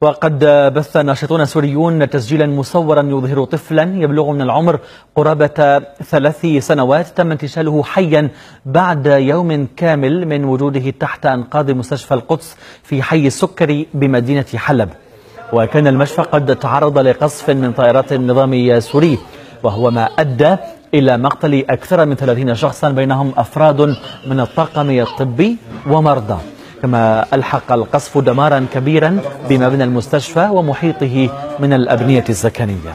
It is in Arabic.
وقد بث ناشطون سوريون تسجيلا مصورا يظهر طفلا يبلغ من العمر قرابة ثلاث سنوات تم انتشاله حيا بعد يوم كامل من وجوده تحت أنقاض مستشفى القدس في حي السكري بمدينة حلب. وكان المشفى قد تعرض لقصف من طائرات النظام السوري وهو ما أدى إلى مقتل أكثر من 30 شخصا بينهم أفراد من الطاقم الطبي ومرضى. كما ألحق القصف دمارا كبيرا بمبنى المستشفى ومحيطه من الأبنية السكنية